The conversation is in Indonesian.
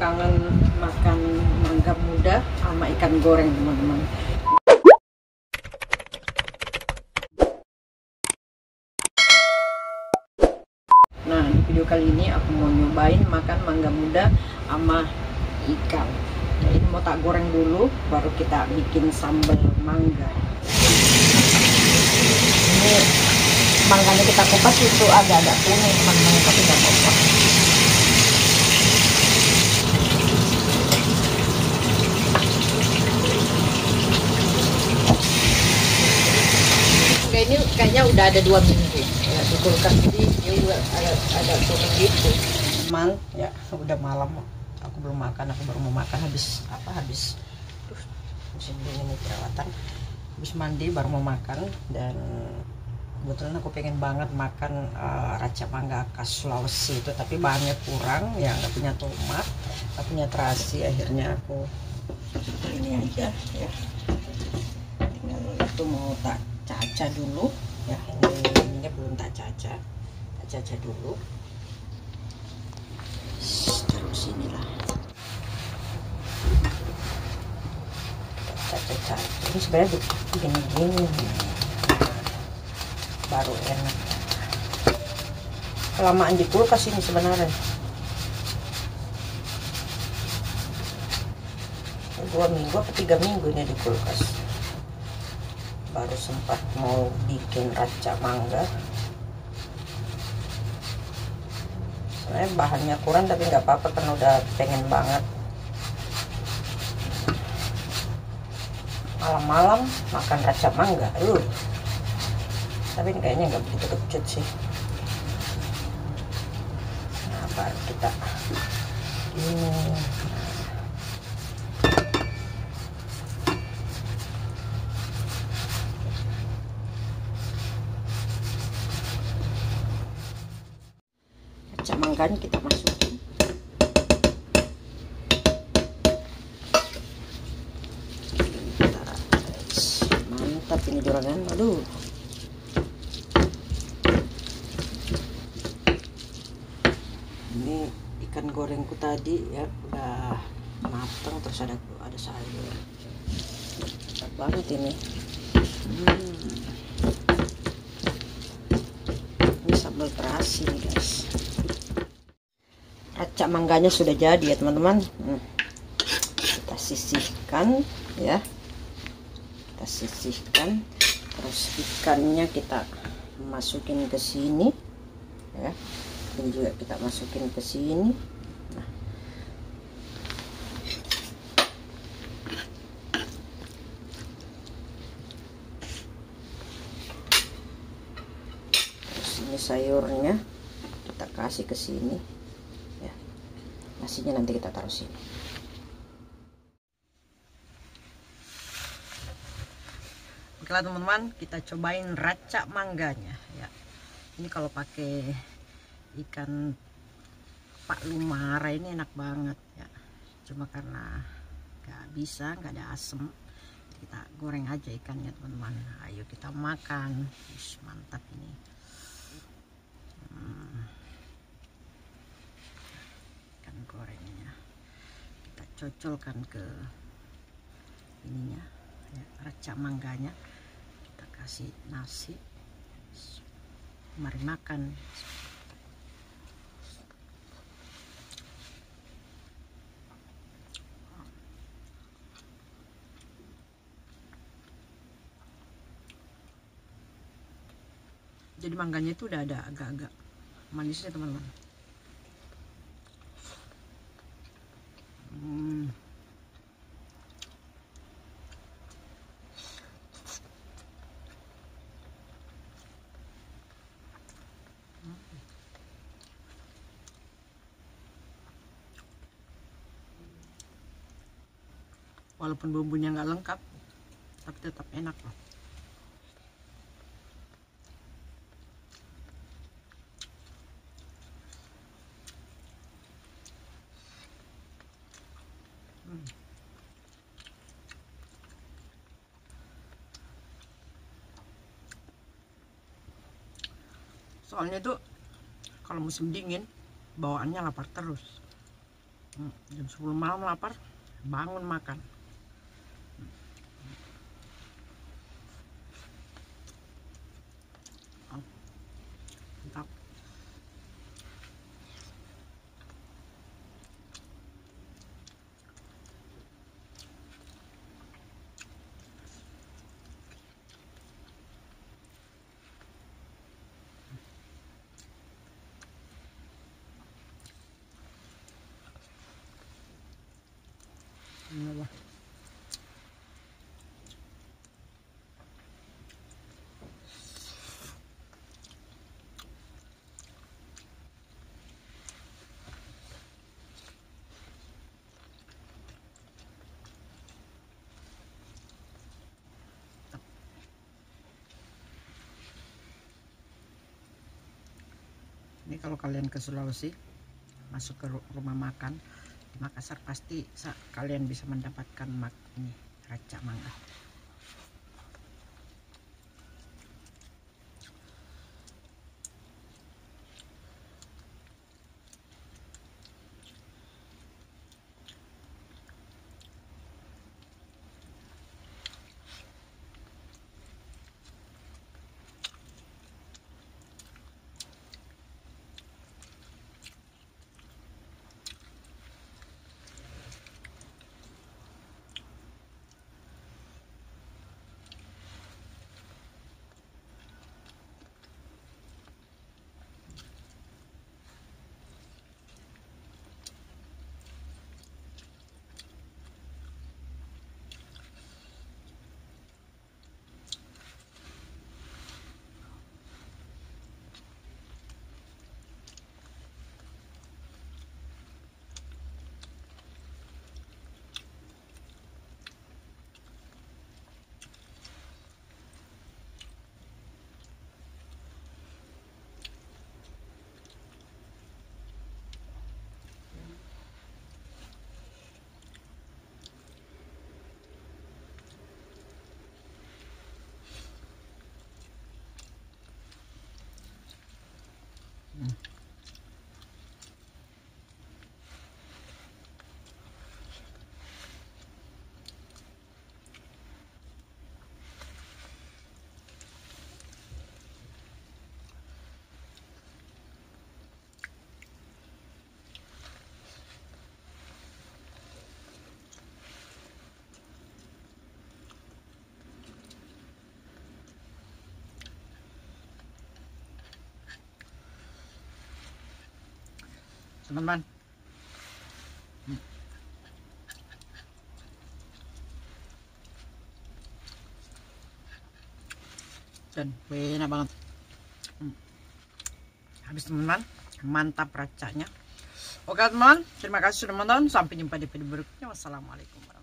kangen makan mangga muda sama ikan goreng teman-teman. Nah di video kali ini aku mau nyobain makan mangga muda sama ikan. Ini mau tak goreng dulu baru kita bikin sambal mangga. Ini mangganya kita kupas itu agak-agak kuning teman-teman tapi nggak apa-apa kayaknya udah ada dua minggu ya di kulkas jadi ya udah ada ada gitu teman ya udah malam aku belum makan aku baru mau makan. Habis apa habis Duh, musim dingin ini perawatan. Habis mandi baru mau makan. Dan kebetulan aku pengen banget makan uh, raca mangga khas Sulawesi itu. Tapi bahannya kurang ya nggak punya tomat nggak punya terasi. Akhirnya aku ini aja ya. Tinggal itu mau tak caca dulu ya ini ininya belum tak caca tak caca dulu. Taruh sini lah. Caca ini sebenarnya gini gini. Baru enak. Kelamaan di kulkas ini sebenarnya. Dua minggu atau tiga minggu ini di kulkas baru sempat mau bikin raca mangga. Sebenarnya bahannya kurang tapi nggak apa-apa kan udah pengen banget. Malam-malam makan raca mangga uh. Tapi kayaknya nggak begitu kecut sih. Nah baru kita? Ini raca mangganya kita masukin. Mantap ini juragan aduh. Ini ikan gorengku tadi ya udah matang terus ada ada sayur. Banget ini. Hmm. ini sambal terasi nih guys raca mangganya sudah jadi ya teman-teman. Hmm. kita sisihkan ya. Kita sisihkan. Terus ikannya kita masukin ke sini ya. Ini juga kita masukin ke sini. Nah. ini sayurnya kita kasih ke sini nasinya nanti kita taruh sini. Oke lah teman-teman kita cobain raca mangganya ya. Ini kalau pakai ikan pak lumara ini enak banget ya. Cuma karena nggak bisa nggak ada asem kita goreng aja ikannya teman-teman. Ayo kita makan. Ush, mantap ini hmm. ikan gorengnya kita cocolkan ke ininya ya, raca mangganya. Kita kasih nasi mari makan. Jadi mangganya itu udah ada agak-agak manisnya teman-teman hmm. walaupun bumbunya nggak lengkap tapi tetap enak loh soalnya itu kalau musim dingin bawaannya lapar terus. Hmm, jam 10 malam lapar bangun makan Oh, mantap Ini lah. Kalau kalian ke Sulawesi masuk ke ru- rumah makan di Makassar pasti kalian bisa mendapatkan mak ini raca mangga. Teman-teman. Dan enak banget. Hmm. Habis teman-teman, mantap racanya. Oke teman-teman, terima kasih sudah menonton. Sampai jumpa di video berikutnya. Wassalamualaikum warahmatullahi